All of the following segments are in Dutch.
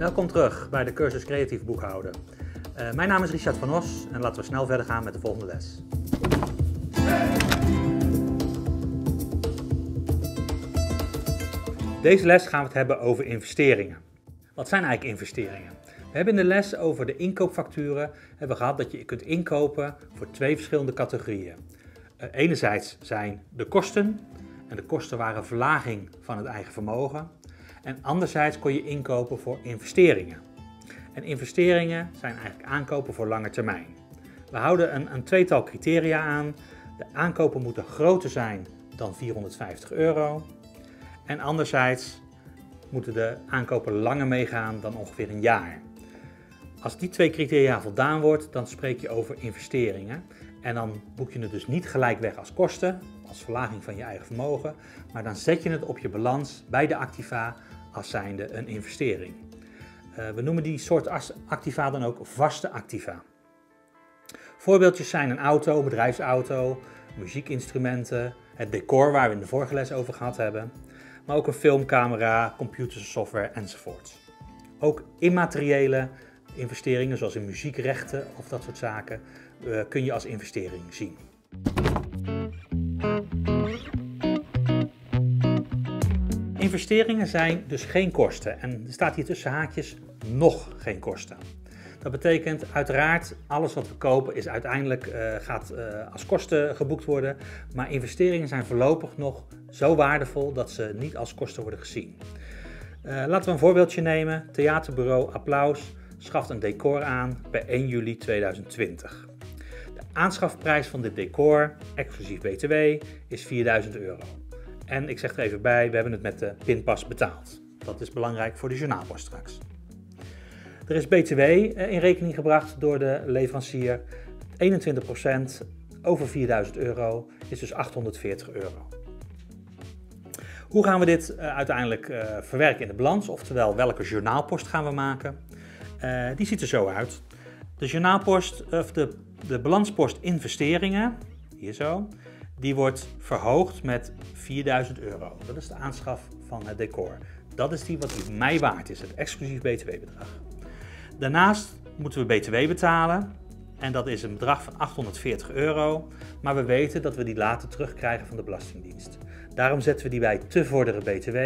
Welkom terug bij de cursus Creatief Boekhouden. Uh, mijn naam is Richard van Os en laten we snel verder gaan met de volgende les. Deze les gaan we het hebben over investeringen. Wat zijn eigenlijk investeringen? We hebben in de les over de inkoopfacturen hebben gehad dat je kunt inkopen voor twee verschillende categorieën. Uh, enerzijds zijn de kosten, en de kosten waren verlaging van het eigen vermogen. En anderzijds kon je inkopen voor investeringen. En investeringen zijn eigenlijk aankopen voor lange termijn. We houden een, een tweetal criteria aan. De aankopen moeten groter zijn dan 450 euro. En anderzijds moeten de aankopen langer meegaan dan ongeveer een jaar. Als die twee criteria voldaan wordt, dan spreek je over investeringen. En dan boek je het dus niet gelijk weg als kosten, als verlaging van je eigen vermogen, maar dan zet je het op je balans bij de activa als zijnde een investering. Uh, we noemen die soort activa dan ook vaste activa. Voorbeeldjes zijn een auto, bedrijfsauto, muziekinstrumenten, het decor waar we in de vorige les over gehad hebben, maar ook een filmcamera, computersoftware enzovoort. Ook immateriële investeringen zoals in muziekrechten of dat soort zaken uh, kun je als investering zien. Investeringen zijn dus geen kosten en er staat hier tussen haakjes nog geen kosten. Dat betekent uiteraard alles wat we kopen is uiteindelijk uh, gaat uh, als kosten geboekt worden, maar investeringen zijn voorlopig nog zo waardevol dat ze niet als kosten worden gezien. Laten we een voorbeeldje nemen. Theaterbureau Applaus schaft een decor aan bij 1 juli 2020. Aanschafprijs van dit decor, exclusief BTW, is 4000 euro. En ik zeg er even bij, we hebben het met de pinpas betaald. Dat is belangrijk voor de journaalpost straks. Er is BTW eh, in rekening gebracht door de leverancier. 21% over 4000 euro is dus 840 euro. Hoe gaan we dit uh, uiteindelijk uh, verwerken in de balans? Oftewel, welke journaalpost gaan we maken? Die ziet er zo uit. De journaalpost, of de, de balanspost investeringen, hier zo, die wordt verhoogd met 4000 euro. Dat is de aanschaf van het decor. Dat is die wat die mij waard is, het exclusief btw-bedrag. Daarnaast moeten we btw betalen en dat is een bedrag van 840 euro, maar we weten dat we die later terugkrijgen van de Belastingdienst. Daarom zetten we die bij te vorderen btw,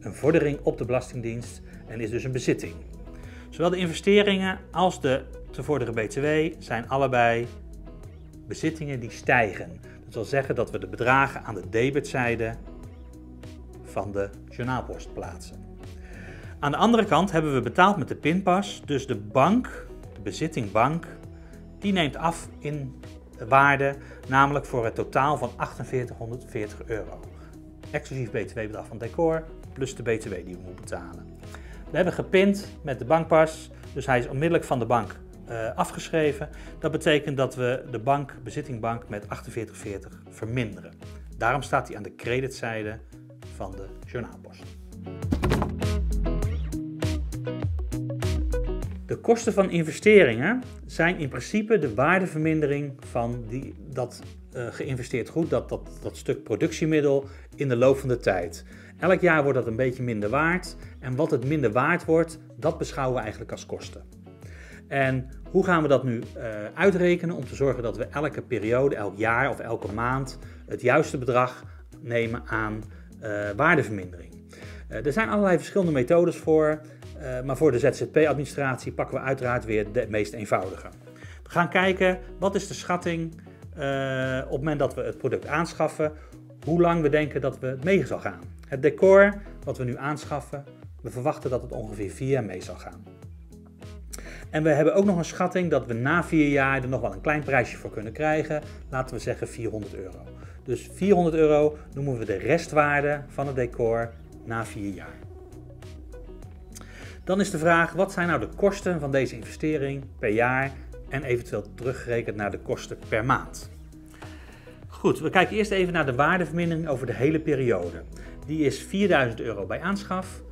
een vordering op de Belastingdienst en is dus een bezitting. Zowel de investeringen als de te vorderen btw zijn allebei bezittingen die stijgen. Dat wil zeggen dat we de bedragen aan de debitzijde van de journaalpost plaatsen. Aan de andere kant hebben we betaald met de pinpas, dus de bank, de bezitting bank, die neemt af in waarde, namelijk voor het totaal van 4840 euro. Exclusief btw-bedrag van decor plus de btw die we moeten betalen. We hebben gepind met de bankpas, dus hij is onmiddellijk van de bank afgeschreven. Dat betekent dat we de bank, bezittingbank met 4840 verminderen. Daarom staat hij aan de creditzijde van de journaalpost. De kosten van investeringen zijn in principe de waardevermindering van die, dat uh, geïnvesteerd goed, dat, dat, dat stuk productiemiddel in de loop van de tijd. Elk jaar wordt dat een beetje minder waard en wat het minder waard wordt, dat beschouwen we eigenlijk als kosten. En hoe gaan we dat nu uh, uitrekenen om te zorgen dat we elke periode, elk jaar of elke maand het juiste bedrag nemen aan uh, waardevermindering? Uh, er zijn allerlei verschillende methodes voor, maar voor de ZZP-administratie pakken we uiteraard weer de meest eenvoudige. We gaan kijken wat is de schatting op het moment dat we het product aanschaffen, hoe lang we denken dat we het mee zal gaan. Het decor wat we nu aanschaffen, we verwachten dat het ongeveer vier jaar mee zal gaan. En we hebben ook nog een schatting dat we na vier jaar er nog wel een klein prijsje voor kunnen krijgen. Laten we zeggen 400 euro. Dus 400 euro noemen we de restwaarde van het decor na vier jaar. Dan is de vraag, wat zijn nou de kosten van deze investering per jaar en eventueel teruggerekend naar de kosten per maand? Goed, we kijken eerst even naar de waardevermindering over de hele periode. Die is 4000 euro bij aanschaf,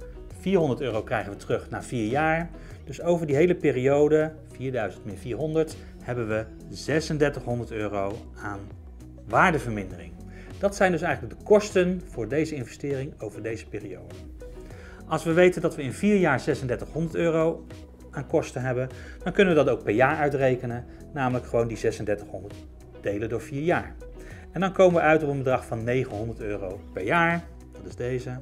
400 euro krijgen we terug na vier jaar. Dus over die hele periode, 4000 min 400, hebben we 3600 euro aan waardevermindering. Dat zijn dus eigenlijk de kosten voor deze investering over deze periode. Als we weten dat we in vier jaar 3600 euro aan kosten hebben, dan kunnen we dat ook per jaar uitrekenen, namelijk gewoon die 3600 delen door 4 jaar. En dan komen we uit op een bedrag van 900 euro per jaar, dat is deze.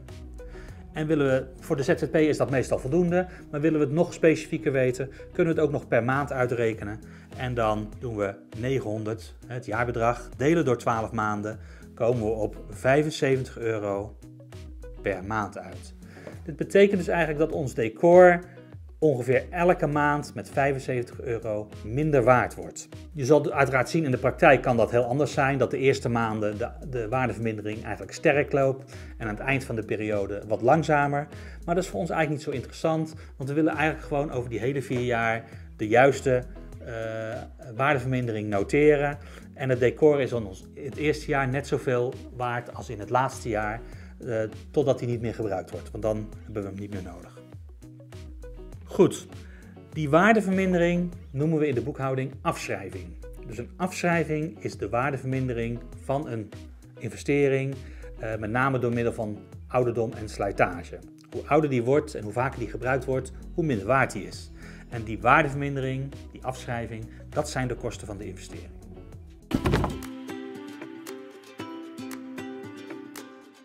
En willen we, voor de ZZP is dat meestal voldoende, maar willen we het nog specifieker weten, kunnen we het ook nog per maand uitrekenen. En dan doen we 900, het jaarbedrag, delen door 12 maanden, komen we op 75 euro per maand uit. Dit betekent dus eigenlijk dat ons decor ongeveer elke maand met 75 euro minder waard wordt. Je zal uiteraard zien in de praktijk kan dat heel anders zijn, dat de eerste maanden de, de waardevermindering eigenlijk sterk loopt en aan het eind van de periode wat langzamer. Maar dat is voor ons eigenlijk niet zo interessant, want we willen eigenlijk gewoon over die hele vier jaar de juiste uh, waardevermindering noteren. En het decor is in het eerste jaar net zoveel waard als in het laatste jaar, uh, totdat hij niet meer gebruikt wordt, want dan hebben we hem niet meer nodig. Goed, die waardevermindering noemen we in de boekhouding afschrijving. Dus een afschrijving is de waardevermindering van een investering, eh, met name door middel van ouderdom en slijtage. Hoe ouder die wordt en hoe vaker die gebruikt wordt, hoe minder waard die is. En die waardevermindering, die afschrijving, dat zijn de kosten van de investering.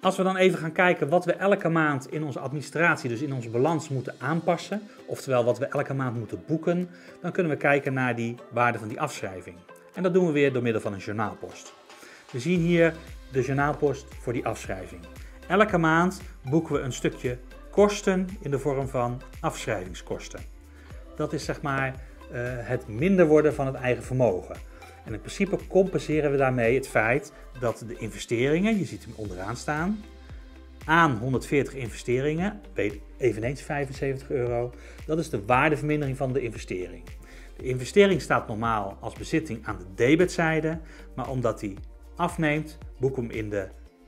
Als we dan even gaan kijken wat we elke maand in onze administratie, dus in onze balans moeten aanpassen, oftewel wat we elke maand moeten boeken, dan kunnen we kijken naar die waarde van die afschrijving. En dat doen we weer door middel van een journaalpost. We zien hier de journaalpost voor die afschrijving. Elke maand boeken we een stukje kosten in de vorm van afschrijvingskosten. Dat is zeg maar uh, het minder worden van het eigen vermogen. En in principe compenseren we daarmee het feit dat de investeringen, je ziet hem onderaan staan, aan 140 investeringen, eveneens 75 euro, dat is de waardevermindering van de investering. De investering staat normaal als bezitting aan de debetzijde, maar omdat die afneemt, boek hem in de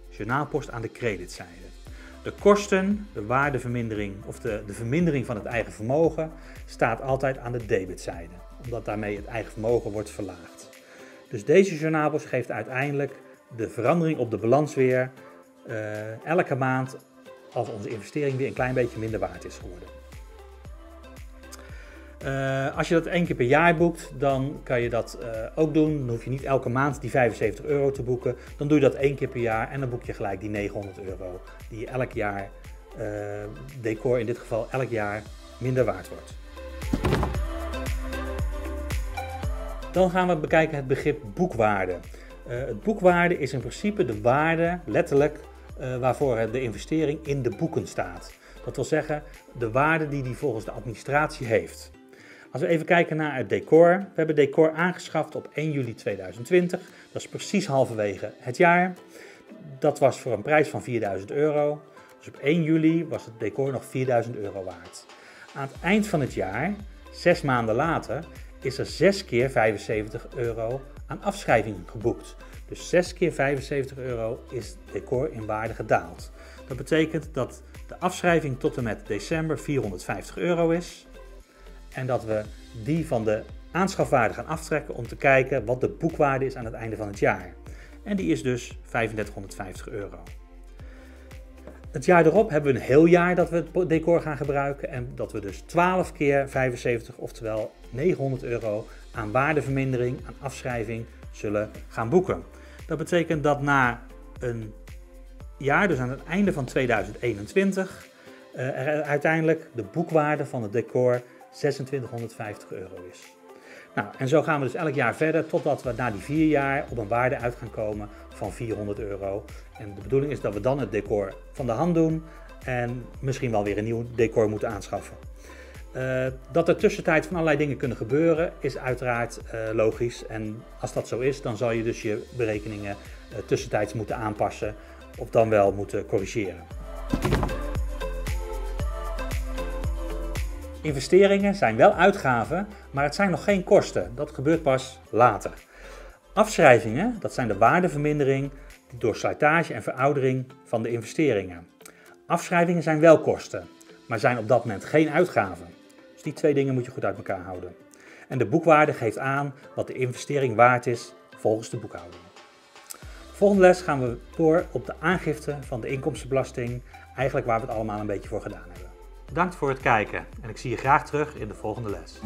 journaalpost aan de creditzijde. De kosten, de waardevermindering of de, de vermindering van het eigen vermogen staat altijd aan de debetzijde, omdat daarmee het eigen vermogen wordt verlaagd. Dus deze journaalpost geeft uiteindelijk de verandering op de balans weer uh, elke maand als onze investering weer een klein beetje minder waard is geworden. Uh, als je dat één keer per jaar boekt, dan kan je dat uh, ook doen. Dan hoef je niet elke maand die 75 euro te boeken. Dan doe je dat één keer per jaar en dan boek je gelijk die 900 euro. Die elk jaar, decor in dit geval, elk jaar minder waard wordt. Dan gaan we bekijken het begrip boekwaarde. Uh, het boekwaarde is in principe de waarde, letterlijk, uh, waarvoor de investering in de boeken staat. Dat wil zeggen, de waarde die die volgens de administratie heeft. Als we even kijken naar het decor. We hebben decor aangeschaft op 1 juli 2020. Dat is precies halverwege het jaar. Dat was voor een prijs van 4000 euro. Dus op 1 juli was het decor nog 4000 euro waard. Aan het eind van het jaar, zes maanden later, is er 6 keer 75 euro aan afschrijving geboekt. Dus 6 keer 75 euro is decor in waarde gedaald. Dat betekent dat de afschrijving tot en met december 450 euro is. En dat we die van de aanschafwaarde gaan aftrekken om te kijken wat de boekwaarde is aan het einde van het jaar. En die is dus 3550 euro. Het jaar erop hebben we een heel jaar dat we het decor gaan gebruiken en dat we dus 12 keer 75, oftewel 900 euro aan waardevermindering, aan afschrijving zullen gaan boeken. Dat betekent dat na een jaar, dus aan het einde van 2021, uh, er uiteindelijk de boekwaarde van het decor 2650 euro is. Nou, en zo gaan we dus elk jaar verder totdat we na die vier jaar op een waarde uit gaan komen van 400 euro. En de bedoeling is dat we dan het decor van de hand doen en misschien wel weer een nieuw decor moeten aanschaffen. Uh, dat er tussentijd van allerlei dingen kunnen gebeuren is uiteraard uh, logisch. En als dat zo is, dan zal je dus je berekeningen uh, tussentijds moeten aanpassen of dan wel moeten corrigeren. Investeringen zijn wel uitgaven, maar het zijn nog geen kosten. Dat gebeurt pas later. Afschrijvingen, dat zijn de waardevermindering door slijtage en veroudering van de investeringen. Afschrijvingen zijn wel kosten, maar zijn op dat moment geen uitgaven. Dus die twee dingen moet je goed uit elkaar houden. En de boekwaarde geeft aan wat de investering waard is volgens de boekhouding. Volgende les gaan we door op de aangifte van de inkomstenbelasting, eigenlijk waar we het allemaal een beetje voor gedaan hebben. Bedankt voor het kijken en ik zie je graag terug in de volgende les.